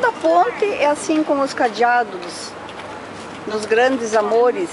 Toda ponte é assim com os cadeados dos grandes amores.